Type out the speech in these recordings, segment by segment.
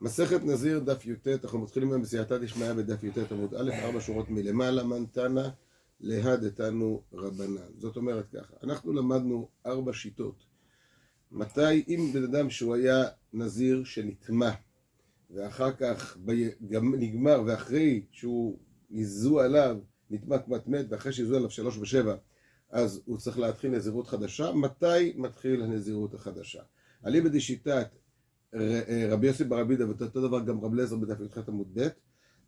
מסכת נזיר דף י"ט, אנחנו מתחילים היום בסייעתא דשמיא בדף י"ט עמוד א', ארבע שורות מלמעלה, מנתנא להדתנו רבנן. זאת אומרת ככה, אנחנו למדנו ארבע שיטות. מתי, אם בן אדם שהוא היה נזיר שנטמע, ואחר כך גם נגמר, ואחרי שהוא ייזו עליו, נטמע כמעט מת, ואחרי שיזו עליו שלוש ושבע, אז הוא צריך להתחיל נזירות חדשה. מתי מתחיל הנזירות החדשה? אליבא דשיטת רבי יוסי ברבידה, ואותו דבר גם רב לזר בדף י"ח עמוד ב',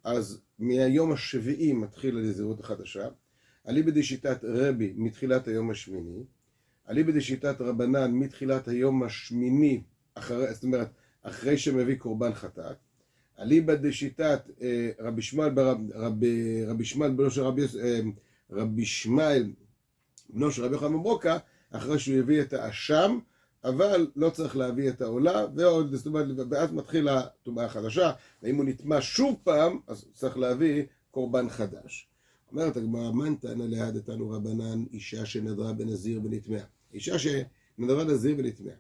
אז מהיום השביעי מתחיל הנזירות החדשה. אליבא דשיטת רבי מתחילת היום השמיני. אליבא דשיטת רבנן מתחילת היום השמיני, אחרי, זאת אומרת, אחרי שמביא קורבן חטאת. אליבא דשיטת אה, רבי שמעאל רבי שמעאל בנו של רבי, אה, רבי שמעאל בנו של רבי יוחנן מברוקה, אחרי שהוא הביא את האשם, אבל לא צריך להביא את העולה, ועוד, זאת אומרת, ואז מתחילה הטומאה החדשה, ואם הוא נטמע שוב פעם, אז צריך להביא קורבן חדש. אומרת הגמרא, מנתנא להדתנו רבנן, אישה שנדרה בנזיר ונטמעה. אישה שנדרה בנזיר ונטמעה.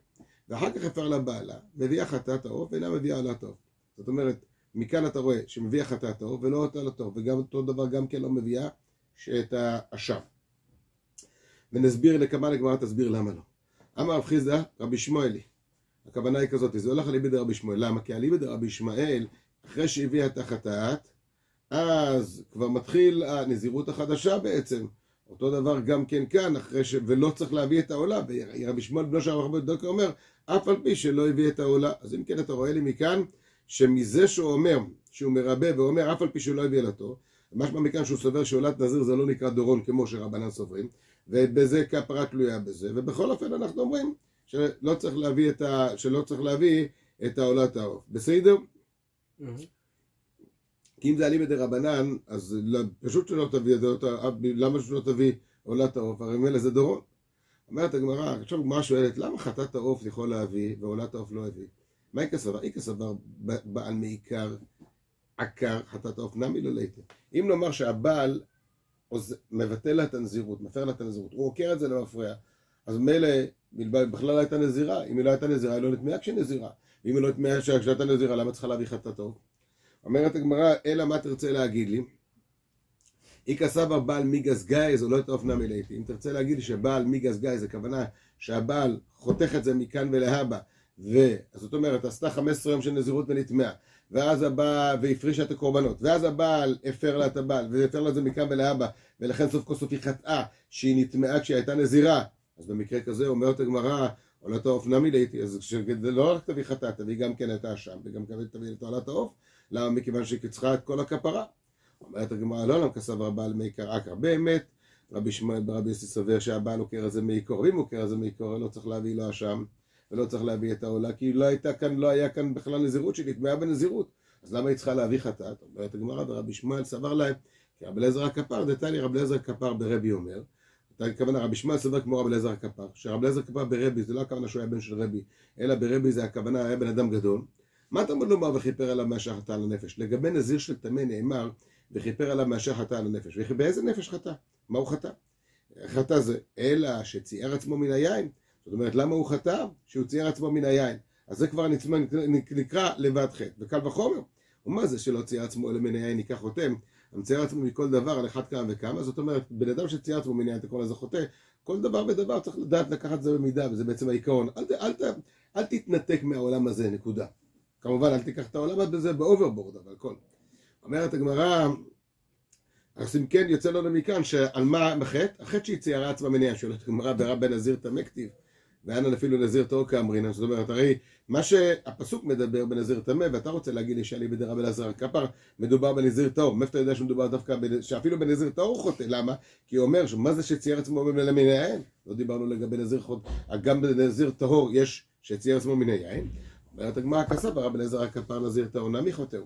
ואחר כך הפר לה בעלה, מביאה חטאת העוף ואינה מביאה עולת העוף. זאת אומרת, מכאן אתה רואה שמביאה חטאת העוף ולא עולת העוף, וגם אותו דבר גם כן לא מביאה את האשם. ונסביר לכמה לגמרא תסביר למה לא. אמר רב חיסדא רבי שמואלי. הכוונה היא כזאת, זה הולך על איבד רבי שמואל. למה? כי על איבד רבי ישמעאל, אחרי שהביאה את החטאת, אז כבר מתחיל הנזירות החדשה בעצם. אותו דבר גם כן כאן, אחרי ש... ולא צריך להביא את העולה. ורבי שמואל בנו של הרב דוקר אומר, אף על פי שלא הביא את העולה. אז אם כן, אתה רואה לי מכאן, שמזה שהוא אומר, שהוא מרבה ואומר, אף על פי שלא הביא עולתו, משמע מכאן שהוא סובר שעולת נזיר זה לא נקרא דורון כמו שרבנן סוברים, ובזה כפרה תלויה בזה, ובכל אופן אנחנו אומרים שלא צריך להביא את, ה... שלא צריך להביא את העולת העוף. בסדר? כי אם זה אליבא דרבנן, אז לא, פשוט שלא תביא את זה, למה שלא תביא עולת העוף? הרי מילא זה דורון. אומרת הגמרא, עכשיו הגמרא שואלת, למה חטאת העוף יכול להביא ועולת העוף לא הביא? מה איקא סבר? איקא סבר בעל מעיקר עקר חטאת העוף נמי לא ליתא. אם נאמר שהבעל מבטל לה את הנזירות, מפר לה את הנזירות, הוא עוקר את זה למפרע, אז מילא בכלל לא הייתה נזירה, אם היא לא הייתה נזירה, היא לא נטמעה כשנזירה, ואם היא לא נטמעה כשהייתה נזירה, למה צריכה להביא חטאת העוף? אומרת הגמרא, אלא מה תרצה להגיד לי? איכא סבא בעל מיגס גייז, או לא את אופנה מילאתי. אם תרצה להגיד לי שבעל מיגס גייז, הכוונה שהבעל חותך את זה מכאן ולהבא, וזאת אומרת, עשתה 15 יום של נזירות ונטמעה, ואז הבעל, והפרישה את הקורבנות, ואז הבעל הפר לה את הבעל, והפר לה את זה מכאן ולהבא, ולכן סוף כל סוף היא חטאה שהיא נטמעה כשהיא הייתה נזירה. אז במקרה כזה אומרת הגמרא, עולת העוף נמי ליתי, אז לא רק תביא חטאה, תביא גם כן את האשם, וגם תביא את עולת העוף. למה? מכיוון שהיא קיצחה את כל הכפרה. אומרת הגמרא, לא למה כסב הבעל מעיקר עקר. באמת, רבי שמואל ברבי יוסי סובר שהבעל עוקר את זה מעיקור. אם עוקר את זה מעיקור, לא צריך להביא לו אשם, ולא צריך להביא את העולה, כי לא הייתה כאן, לא היה כאן בכלל נזירות שנטמעה בנזירות. אז למה היא צריכה להביא חטאת? אומרת הגמרא, ורבי שמואל סבר להם, כי רבי אליעזר הכפר, דתני רבי אליעזר הכפר ברבי אומר, הכוונה רבי שמואל סבר כמו רבי אליעזר הכפר, שרבי אליעזר הכפר ברבי, זה לא הכוונה שהוא היה בן של רבי, אלא ברבי זה הכוונה, היה בן אדם גדול. מה אתה אומר לומר וכיפר עליו מאשר חטא על הנפש? לגבי נזיר של טמא נאמר, וכיפר עליו מאשר חטא על הנפש. ובאיזה נפש חטא? מה הוא חטא? חטא זה, אלא שצייר עצמו מן היין. זאת אומרת, למה הוא חטא? שהוא צייר עצמו מן היין. אז זה כבר נצמא, נקרא לבד חטא. וקל וחומר. ומה זה שלא צייר עצמו אלא מן היין ניקח חותם? המצייר עצמו מכל דבר על אחד כמה וכמה, זאת אומרת, בן אדם שצייר עצמו מן היין, אתה קורא לזה חוטא, כל דבר ודבר צריך לדעת לקחת את זה במידה, וזה בעצם העיקרון. אל, אל, אל, אל תתנתק מהעולם הזה, נקודה. כמובן, אל תיקח את העולם הזה ב overboard, אבל כל. אומרת הגמרא, אז אם כן, יוצא לנו מכאן שעל מה החטא? החטא שהיא ציערה עצמה מן היין, שואלת הגמרא והא בנזיר טמא כתיב, ואנן אפילו נזיר טהור קאמרינן, זאת אומרת, הרי מה שהפסוק מדבר בנזיר טמא, ואתה רוצה להגיד לי שאני בדרבי אלעזר הקפר, מדובר בנזיר טהור, מאיפה אתה יודע שמדובר דווקא, שאפילו בנזיר טהור הוא חוטא, למה? כי הוא אומר, מה זה שציער עצמו מן היין? לא דיברנו לגבי נזיר חוטא, גם בנזיר טהור יש שצייר עצמו מן היין. אומרת הגמרא כסף, הרב אליעזר הכפר נזיר טהור נמי חוטאו.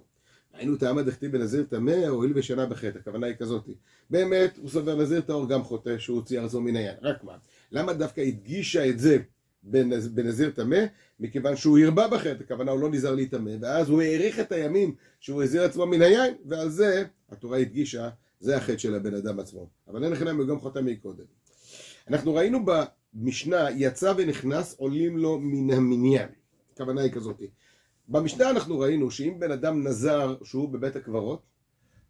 היינו טעמה דכתיב בנזיר טמא, הואיל בשנה בחטא, הכוונה היא כזאת. באמת, הוא סובר נזיר טהור גם חוטא שהוא צייר עצמו מן היין. רק מה? למה דווקא הדגישה את זה בנזיר טמא? מכיוון שהוא הרבה בחטא, הכוונה הוא לא נזהר להיטמא, ואז הוא האריך את הימים שהוא הזהיר עצמו מן היין, ועל זה התורה הדגישה, זה החטא של הבן אדם עצמו. אבל אין לכם הוא גם חוטא מקודם. אנחנו ראינו במשנה, יצא ונכנס עולים לו מן המניין. הכוונה היא כזאת. במשנה אנחנו ראינו שאם בן אדם נזר שהוא בבית הקברות,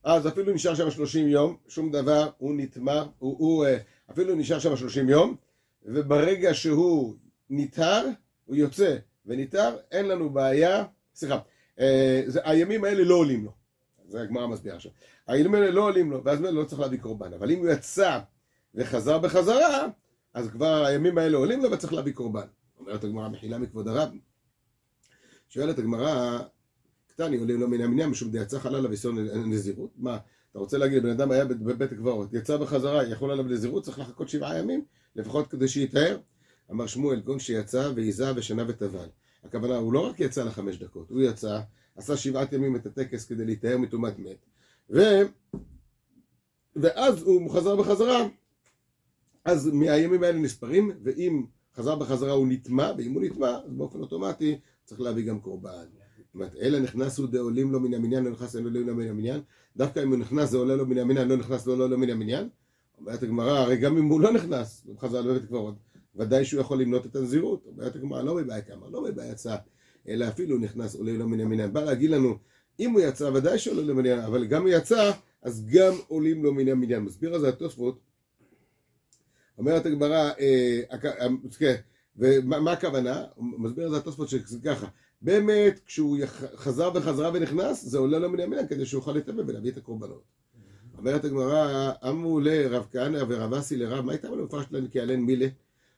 אז אפילו נשאר שם 30 יום, שום דבר, הוא נטמע, הוא, הוא אה, אפילו נשאר שם 30 יום, וברגע שהוא ניתר, הוא יוצא וניתר, אין לנו בעיה, סליחה, אה, זה, הימים האלה לא עולים לו, זה הגמרא מסבירה עכשיו, הימים האלה לא עולים לו, ואז לא צריך להביא קורבן, אבל אם הוא יצא וחזר בחזרה, אז כבר הימים האלה עולים לו וצריך להביא קורבן. אומרת הגמרא, מחילה מכבוד הרב. שואלת הגמרא, קטני עולים לו מן המניין משום דיצא חלל אביסון נזירות? מה, אתה רוצה להגיד, בן אדם היה בבית הקברות, יצא בחזרה, יכול עליו נזירות, צריך לחכות שבעה ימים, לפחות כדי שיטהר? אמר שמואל, גון שיצא ועיזה ושנה וטבל. הכוונה, הוא לא רק יצא לחמש דקות, הוא יצא, עשה שבעת ימים את הטקס כדי להיטהר מטומאת מת, ו... ואז הוא חזר בחזרה, אז מהימים האלה נספרים, ואם חזר בחזרה הוא נטמע, ואם הוא נטמע, אז באופן אוטומטי צריך להביא גם קורבן. אומרת, אלא נכנסו דעולים לו מן המניין, לא נכנס אלו לו מן המניין. דווקא אם הוא נכנס זה עולה לו מן המניין, לא נכנס לא עולה לו מן המניין. אומרת הגמרא, הרי גם אם הוא לא נכנס, הוא חזר לבית קברות, ודאי שהוא יכול למנות את הנזירות. אומרת הגמרא, לא מבעיה כמה, לא מבעיה יצא, אלא אפילו נכנס עולה לו מן המניין. בא להגיד לנו, אם הוא יצא, ודאי שעולה לו מן המניין, אבל גם הוא יצא, אז גם עולים לו מן המניין. מסביר על זה התוספות, אומרת הגמרא, אה, כן, ומה הכוונה? מסביר את זה התוספות שככה, באמת כשהוא חזר בחזרה ונכנס, זה עולה לו מן המניין כדי שהוא יוכל להתאמן ולהביא את הקורבנות. אומרת הגמרא, אמרו לרב כהנא ורב אסי לרב, מה הייתה לנו מפרשת לנו כעלן מילה?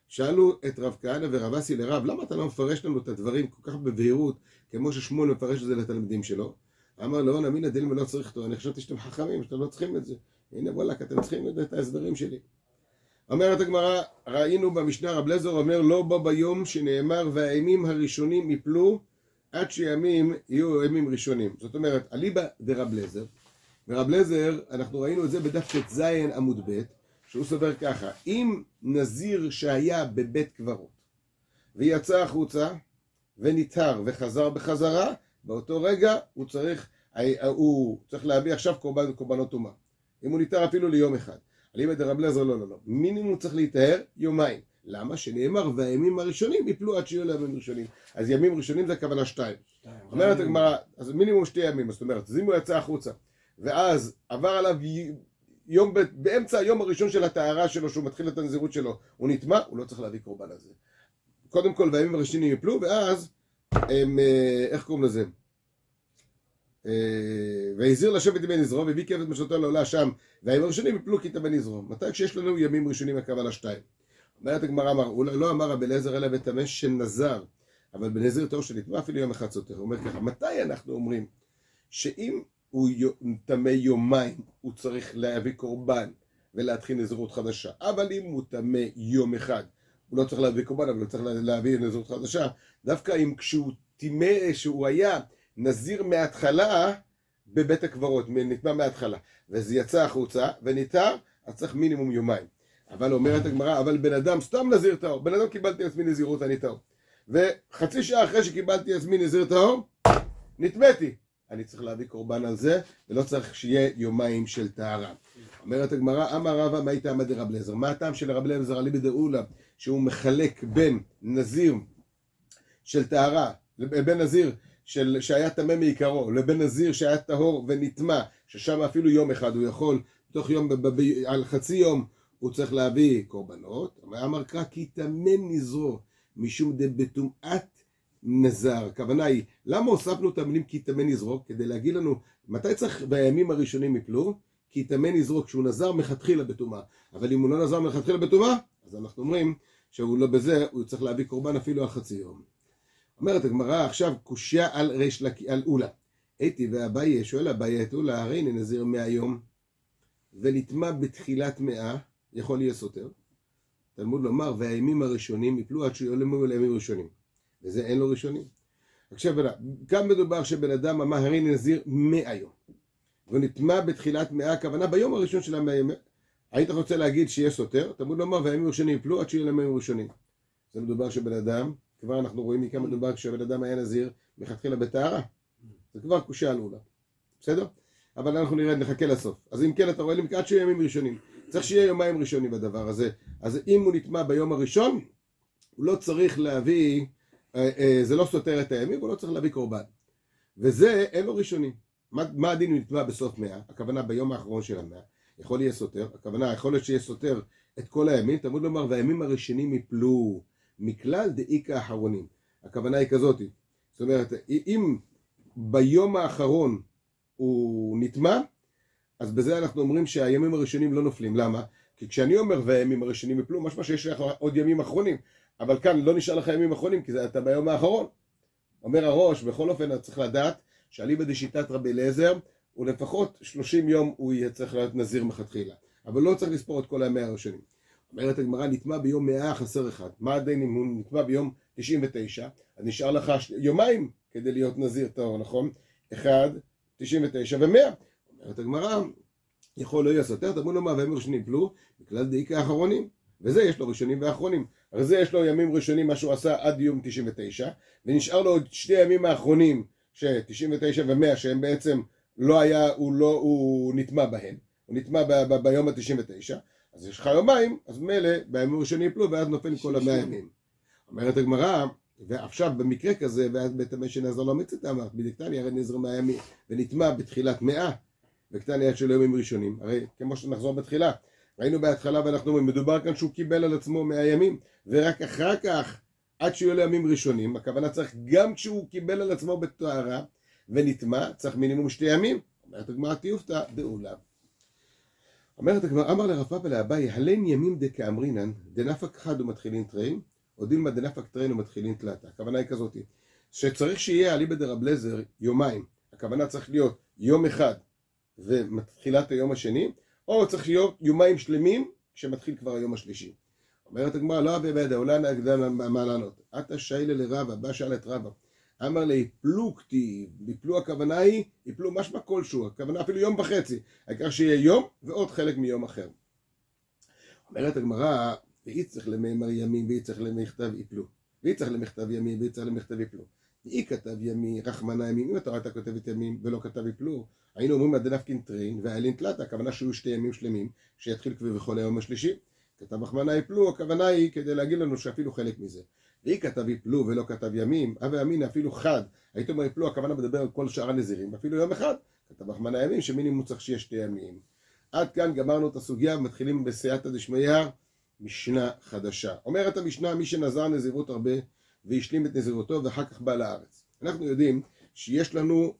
שאלו את רב כהנא ורב אסי לרב, למה אתה לא מפרש לנו את הדברים כל כך בבהירות, כמו ששמואל מפרש את זה לתלמידים שלו? אמר לא נאמין דין ולא צריך אותו, אני חשבתי שאתם חכמים, שאתם לא צריכים את זה. הנה וואלכ, אתם צריכים את ההסברים שלי. אומרת הגמרא, ראינו במשנה רב לזר אומר לא בא ביום שנאמר והימים הראשונים יפלו עד שימים יהיו ימים ראשונים. זאת אומרת, אליבא דרב לזר, ורב לזר, אנחנו ראינו את זה בדף ט"ז עמוד ב', שהוא סובר ככה, אם נזיר שהיה בבית קברות ויצא החוצה וניתר וחזר בחזרה, באותו רגע הוא צריך, הוא צריך להביא עכשיו קורבן, קורבנות טומאה. אם הוא ניתר אפילו ליום אחד. אליבא דרב לזר לא, לא, לא. מינימום צריך להיטהר יומיים. למה? שנאמר והימים הראשונים יפלו עד שיהיו לימים ראשונים. אז ימים ראשונים זה הכוונה שתיים. אומרת הגמרא, אז מינימום שתי ימים, זאת אומרת, אז אם הוא יצא החוצה, ואז עבר עליו יום, באמצע היום הראשון של הטהרה שלו, שהוא מתחיל את הנזירות שלו, הוא נטמע, הוא לא צריך להביא קורבן על זה. קודם כל, והימים הראשונים יפלו, ואז, הם, אה, איך קוראים לזה? אה, והזהיר לשבת עם בן יזרו, והביא כבד משלתו לעולה שם, והימים הראשונים יפלו כי בן יזרו. מתי כשיש לנו ימים ראשונים הכוונה שתיים? אומרת הגמרא לא אמר רבי אליעזר אלא בטמא שנזר, אבל בנזיר טהור שנטמע אפילו יום אחד סותר. הוא אומר ככה, מתי אנחנו אומרים שאם הוא טמא יומיים, הוא צריך להביא קורבן ולהתחיל נזירות חדשה, אבל אם הוא טמא יום אחד, הוא לא צריך להביא קורבן, אבל הוא צריך להביא נזירות חדשה, דווקא אם כשהוא טימא, שהוא היה נזיר מההתחלה בבית הקברות, נטמע מההתחלה, וזה יצא החוצה וניתר, אז צריך מינימום יומיים. אבל אומרת הגמרא, אבל בן אדם סתם נזיר טהור, בן אדם קיבלתי עצמי נזירות, אני טהור. וחצי שעה אחרי שקיבלתי עצמי נזיר טהור, נטמאתי. אני צריך להביא קורבן על זה, ולא צריך שיהיה יומיים של טהרה. אומרת הגמרא, אמר רבא, מה הייתה עמד רב לזר? מה הטעם של רב לזר אליבא דאולה, שהוא מחלק בין נזיר של טהרה, בין נזיר של, שהיה טמא מעיקרו, לבין נזיר שהיה טהור ונטמע, ששם אפילו יום אחד הוא יכול, תוך יום, ב, ב, על חצי יום הוא צריך להביא קורבנות, אמר קרא כי טמא נזרו, משום דבטומאת נזר. הכוונה היא, למה הוספנו את המילים כי טמא נזרו? כדי להגיד לנו, מתי צריך בימים הראשונים יפלו? כי טמא נזרו, כשהוא נזר מלכתחילה בטומאה. אבל אם הוא לא נזר מלכתחילה בטומאה, אז אנחנו אומרים שהוא לא בזה, הוא צריך להביא קורבן אפילו על חצי יום. אומרת הגמרא עכשיו קושייה על ריש לק... על אולה. הייתי ואביי, שואל אביי את אולה, הרי הנה נזיר מאה יום, ונטמע בתחילת מאה, יכול להיות סותר. תלמוד לומר, והימים הראשונים יפלו עד שיעלמו לימים ראשונים. וזה אין לו ראשונים. עכשיו, כאן מדובר שבן אדם אמר, הרי נזיר מאה יום. ונטמע בתחילת מאה, הכוונה ביום הראשון של המאה ימים. היית רוצה להגיד שיש סותר, תלמוד לומר, והימים הראשונים יפלו עד שיהיו לימים ראשונים. זה מדובר שבן אדם כבר אנחנו רואים מכאן מדובר כשהבן אדם היה נזיר מלכתחילה בטהרה. זה כבר קושה על אולה. בסדר? אבל אנחנו נראה, נחכה לסוף. אז אם כן, אתה רואה עד שיהיו ימים ראשונים. צריך שיהיה יומיים ראשונים בדבר הזה. אז אם הוא נטמע ביום הראשון, הוא לא צריך להביא, אה, אה, זה לא סותר את הימים, הוא לא צריך להביא קורבן. וזה, אין לו ראשונים. מה, מה הדין אם נתבע בסוף מאה? הכוונה ביום האחרון של המאה. יכול להיות סותר, הכוונה יכול להיות שיהיה סותר את כל הימים, תלמוד לומר והימים הראשונים יפלו מכלל דאיכא האחרונים. הכוונה היא כזאת, זאת אומרת, אם ביום האחרון הוא נטמע, אז בזה אנחנו אומרים שהימים הראשונים לא נופלים. למה? כי כשאני אומר והימים הראשונים יפלו, משמע שיש לך עוד ימים אחרונים. אבל כאן לא נשאר לך ימים אחרונים, כי אתה ביום האחרון. אומר הראש, בכל אופן אתה צריך לדעת שאליבא דשיטת רבי אליעזר, הוא לפחות 30 יום הוא יהיה צריך להיות נזיר מלכתחילה. אבל לא צריך לספור את כל הימי הראשונים. אומרת הגמרא, נטמע ביום 100 חסר אחד. מה הדין אם הוא נטמע ביום 99? אז נשאר לך יומיים כדי להיות נזיר טהור, נכון? 1, 99 ו-100. אומרת הגמרא, יכול לא יהיה סותר, תמוד לו מהווים ראשונים פלו, בכלל דאיקה האחרונים. וזה יש לו ראשונים ואחרונים. הרי זה יש לו ימים ראשונים, מה שהוא עשה עד יום 99, ונשאר לו עוד שתי ימים האחרונים, ש-99 ו-100, שהם בעצם לא היה, הוא לא, הוא נטמע בהם. הוא נטמע ב- ב- ביום ה-99, אז יש לך יומיים, אז מילא בימים הראשונים יפלו, ואז נופל כל המאה ימים. אומרת הגמרא, ועכשיו במקרה כזה, ואז בית המשי נעזר לו מצאת אמרת, בדקתניה הרי נזר מהימים, ונטמע בתחילת מאה, וקטניה של ימים ראשונים, הרי כמו שנחזור בתחילה, ראינו בהתחלה ואנחנו אומרים, מדובר כאן שהוא קיבל על עצמו מאה ימים, ורק אחר כך, עד שיהיו לו ימים ראשונים, הכוונה צריך גם כשהוא קיבל על עצמו בטהרה ונטמא, צריך מינימום שתי ימים. אומרת הגמרא תיובתא דעולא. אומרת הגמרא, אמר ליה רב פפא לאביי, הלין ימים דקאמרינן, דנפיק חד ומתחילין תרין, או דילמא דנפקי תרין ומתחילין תלתא. הכוונה היא כזאת, שצריך שיהיה אליבא דרבי אלעזר יומיים. הכוונה צריך להיות יום אחד ומתחילת היום השני, או צריך להיות יומיים שלמים כשמתחיל כבר היום השלישי. אומרת הגמרא, לא הוה בידיה, לא היה לו מה לענות. אתא שייליה לרבא, בא שאל את רבא. אמר לי, יפלו כתיב, יפלו הכוונה היא, יפלו משמע כלשהו, הכוונה אפילו יום וחצי, העיקר שיהיה יום ועוד חלק מיום אחר. אומרת הגמרא, צריך למימר ימים, צריך למכתב יפלו, צריך למכתב ימים, צריך למכתב יפלו. ואי כתב ימי, רחמנא ימים, אם התורה הייתה כותבת ימים ולא כתב יפלו, היינו אומרים הדנפקין טרין והאלין תלתה, הכוונה שיהיו שתי ימים שלמים, שיתחיל כביכול היום השלישי. כתב רחמנא יפלו, הכוונה היא כדי להגיד לנו שאפילו חלק מזה. ואי כתב יפלו ולא כתב ימים, הווה אמינא אפילו חד, הייתי אומר יפלו, הכוונה מדבר על כל שאר הנזירים, אפילו יום אחד, כתב רחמנא ימים, שמינימום צריך שיהיה שתי ימים. עד כאן גמרנו את הסוגיה, מתחילים בסייעתא דשמיא, משנה חדשה. אומרת המשנה, מי שנזר נזירות הרבה והשלים את נזירותו ואחר כך בא לארץ. אנחנו יודעים שיש לנו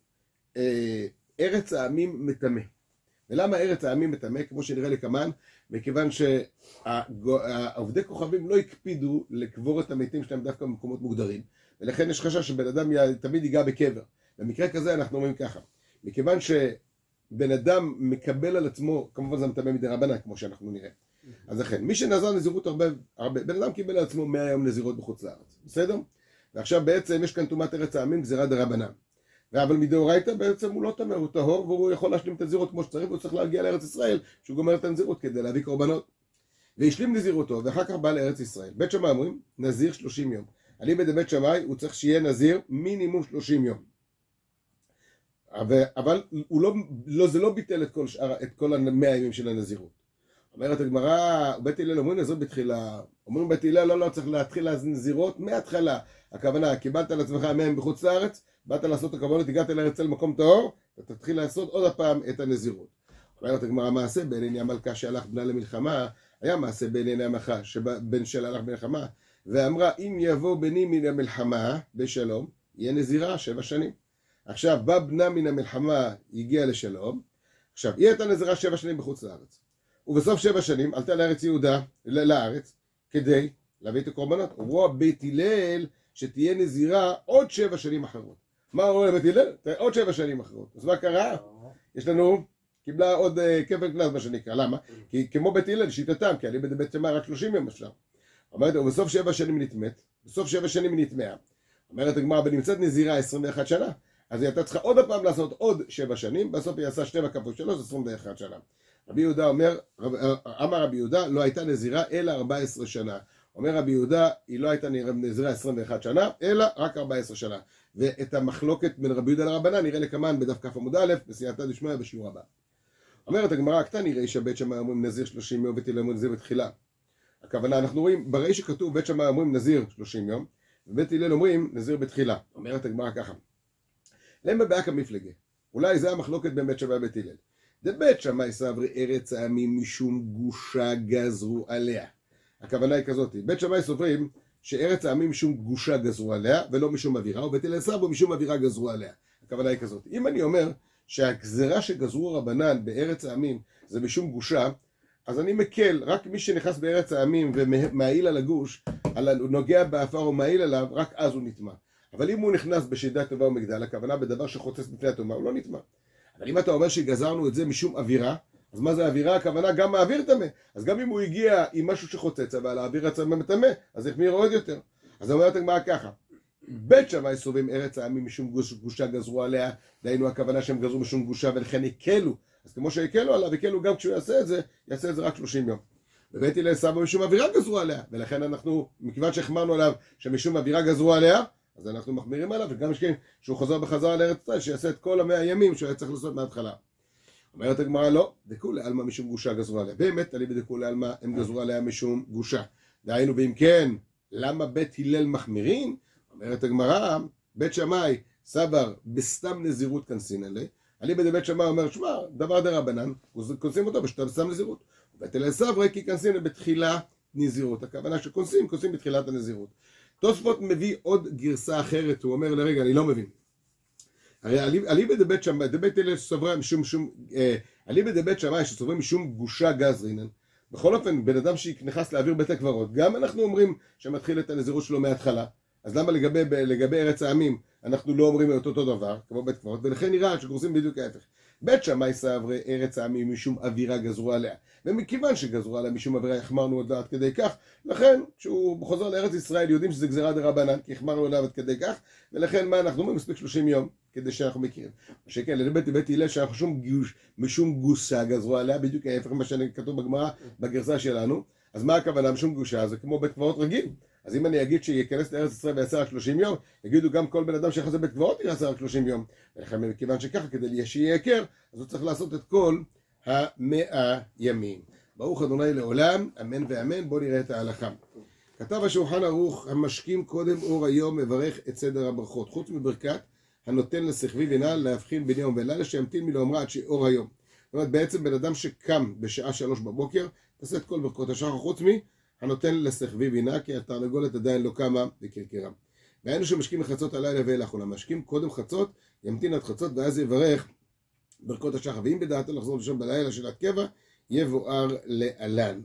אה, ארץ העמים מטמא. ולמה ארץ העמים מטמא? כמו שנראה לקמן, מכיוון שעובדי כוכבים לא הקפידו לקבור את המתים שלהם דווקא במקומות מוגדרים, ולכן יש חשש שבן אדם תמיד ייגע בקבר. במקרה כזה אנחנו אומרים ככה, מכיוון שבן אדם מקבל על עצמו, כמובן זה מטמא מדי רבנן, כמו שאנחנו נראה. אז לכן, מי שנזר נזירות הרבה, הרבה, בן אדם קיבל על עצמו 100 יום נזירות בחוץ לארץ, בסדר? ועכשיו בעצם יש כאן טומאת ארץ העמים, גזירה דרבנן. אבל מדאורייתא בעצם הוא לא טמא, הוא טהור והוא יכול להשלים את הנזירות כמו שצריך והוא צריך להגיע לארץ ישראל שהוא גומר את הנזירות כדי להביא קורבנות. והשלים נזירותו ואחר כך בא לארץ ישראל. בית שמאי אומרים נזיר 30 יום. אליבא דבית שמאי הוא צריך שיהיה נזיר מינימום 30 יום. אבל הוא לא, לא, זה לא ביטל את כל, שאר, את כל המאה ימים של הנזירות. אומרת הגמרא, בית הלל אומרים נזיר בתחילה, אומרים בית הלל לא, לא צריך להתחיל נזירות מההתחלה. הכוונה, קיבלת על עצמך ימים בחוץ לארץ, באת לעשות את הקורבנות, הגעת לארץ למקום טהור, אתה תתחיל לעשות עוד הפעם את הנזירות. אומרת הגמרא, מעשה בעיני המלכה שהלך בנה למלחמה, היה מעשה בעיני המלכה שבן שלה הלך במלחמה, ואמרה, אם יבוא בני מן המלחמה בשלום, יהיה נזירה שבע שנים. עכשיו, בא בנה מן המלחמה, הגיע לשלום, עכשיו, היא הייתה נזירה שבע שנים בחוץ לארץ. ובסוף שבע שנים עלתה לארץ יהודה, לארץ, כדי להביא את הקורבנות. אמרו בית הלל שתהיה נזירה עוד שבע שנים אחרות. מה אומר לבית הלל? עוד שבע שנים אחרות. אז מה קרה? יש לנו, קיבלה עוד כפל קנס מה שנקרא, למה? כי כמו בית הלל, שיטתם, כי אני בית שמאי רק שלושים יום אפשר. אומרת, ובסוף שבע שנים נטמאת, בסוף שבע שנים היא נטמאה. אומרת הגמרא, ונמצאת נזירה 21 שנה, אז היא הייתה צריכה עוד פעם לעשות עוד שבע שנים, בסוף היא עשה שתי כפול שלוש, 21 שנה. רבי יהודה אומר, אמר רבי יהודה, לא הייתה נזירה אלא 14 שנה. אומר רבי יהודה, היא לא הייתה נזירה 21 שנה, אלא רק 14 שנה. ואת המחלוקת בין רבי יהודה לרבנן נראה לקמן בדף כ עמוד א', בסייעתא דשמיא בשיעור הבא. אומרת הגמרא, הקטני רישא בית שמאי אומרים נזיר 30 יום ותלמוד נזיר בתחילה. הכוונה, אנחנו רואים, ברישא כתוב בית שמאי אומרים נזיר 30 יום, ובית הלל אומרים נזיר בתחילה. אומרת הגמרא ככה. למה באקא מפלגה? אולי זה המחלוקת בין בית שמאי ובית הלל. דבית שמאי סברי ארץ העמים משום גושה גזרו עליה. הכוונה היא כזאת, בית שמאי סוברים שארץ העמים משום גושה גזרו עליה ולא משום אווירה, הללו סברי משום אווירה גזרו עליה. הכוונה היא כזאת. אם אני אומר שהגזרה שגזרו רבנן בארץ העמים זה משום גושה, אז אני מקל, רק מי שנכנס בארץ העמים ומאהיל על הגוש, על, נוגע באפר או מאהיל עליו, רק אז הוא נטמא. אבל אם הוא נכנס בשידה תיבה ומגדל, הכוונה בדבר שחוצץ בפני הטומאה, הוא לא נטמא. אבל אם אתה אומר שגזרנו את זה משום אווירה, אז מה זה אווירה? הכוונה גם האוויר טמא. אז גם אם הוא הגיע עם משהו שחוצץ, אבל האוויר עצמו מטמא, אז החמיר עוד יותר. אז אומרת הגמרא ככה, בית שמאי סובים ארץ העמים משום גוש, גושה גזרו עליה, דהיינו הכוונה שהם גזרו משום גושה ולכן הקלו. אז כמו שהקלו עליו, הקלו גם כשהוא יעשה את זה, יעשה את זה רק 30 יום. ובית הלל סבא משום אווירה גזרו עליה, ולכן אנחנו, מכיוון שהחמרנו עליו שמשום אווירה גזרו עליה, אז אנחנו מחמירים עליו, וגם שכן, שהוא חוזר בחזרה לארץ ישראל, שיעשה את כל המאה ימים שהוא היה צריך לעשות מההתחלה. אומרת הגמרא לא, דכולי עלמא משום גושה גזרו עליה. באמת, אליבא דכולי עלמא הם גזרו עליה משום גושה. דהיינו, ואם כן, למה בית הלל מחמירים? אומרת הגמרא, בית שמאי סבר בסתם נזירות כנסין עליה. אליבא דבית שמאי אומר, שמע, דבר דרבנן, כונסים אותו בסתם נזירות. בית הלל סברי כי כנסין בתחילה נזירות. הכוונה שכונסים, כונסים בתחילת הנזירות. תוספות מביא עוד גרסה אחרת, הוא אומר לרגע, אני לא מבין. אליבא דבית שמאי, דבית הלל סוברה משום שום, אה, אליבא דבית שמאי שסוברים משום גושה גזרינן. בכל אופן, בן אדם שנכנס להעביר בית הקברות, גם אנחנו אומרים שמתחיל את הנזירות שלו מההתחלה. אז למה לגבי, לגבי ארץ העמים אנחנו לא אומרים את אותו דבר, כמו בית קברות, ולכן נראה שגורסים בדיוק ההפך. בית שמאי סברי ארץ העמים משום אווירה גזרו עליה. ומכיוון שגזרו עליה משום אווירה החמרנו עוד עד כדי כך, לכן כשהוא חוזר לארץ ישראל יודעים שזה גזירה דה רבנן, כי החמרנו עליו עד כדי כך, ולכן מה אנחנו אומרים? מספיק 30 יום, כדי שאנחנו מכירים. שכן, לבית בית הלל שאנחנו שום גיוש, משום גוסה גזרו עליה, בדיוק ההפך ממה שכתוב בגמרא, בגרסה שלנו. אז מה הכוונה? משום גושה זה כמו בית קברות רגיל. אז אם אני אגיד שייכנס לארץ ישראל ויעשה רק 30 יום, יגידו גם כל בן אדם שיכנס לבית קברות יעשה רק 30 יום. ולכן מכיוון שככה, כדי שיהיה היכר, אז הוא צריך לעשות את כל המאה ימים. ברוך אדוני לעולם, אמן ואמן. בואו נראה את ההלכה. כתב השולחן ערוך, המשכים קודם אור היום מברך את סדר הברכות. חוץ מברכת, הנותן לשכבי ונעל להבחין בין יום ולילה, שימתין מלאומרה עד שאור היום. זאת אומרת, בעצם בן אדם שקם בשעה שלוש בבוקר, תעשה את כל ברכות השחר חוץ מ... הנותן לשכבי בינה, כי התרנגולת עדיין לא קמה וקרקרה. והיינו שמשקים מחצות הלילה ואילך, אולם משקים קודם חצות, ימתין עד חצות, ואז יברך ברכות השחר. ואם בדעתו לחזור לישון בלילה של הקבע, יבואר להלן.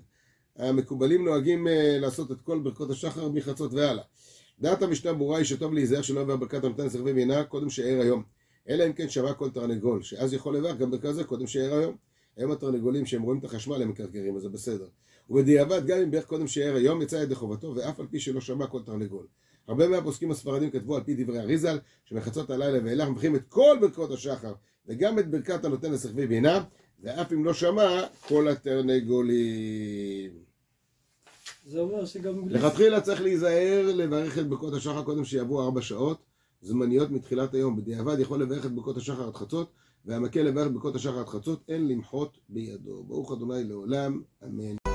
המקובלים נוהגים uh, לעשות את כל ברכות השחר מחצות והלאה. דעת המשנה ברורה היא שטוב להיזהר שלא יבוא ברכת הנותן לשכבי בינה קודם שער היום. אלא אם כן שמע כל תרנגול, שאז יכול לברך גם ברכת זה קודם שער היום. היום התרנגולים שהם רואים את החשמל הם מקרקרים, אז זה בסדר. ובדיעבד גם אם בערך קודם שער היום יצא ידי חובתו ואף על פי שלא שמע כל תרנגול. הרבה מהפוסקים הספרדים כתבו על פי דברי אריזל שמחצות הלילה ואילך מברכים את כל ברכות השחר וגם את ברכת הנותן לשכבי בינה ואף אם לא שמע כל התרנגולים. זה אומר שגם... לכתחילה צריך להיזהר לברך את ברכות השחר קודם שיעברו ארבע שעות זמניות מתחילת היום. בדיעבד יכול לברך את ברכות השחר עד חצות והמקל לברך את ברכות השחר עד חצות אין למחות בידו. ברוך אדוני לעולם, אמן.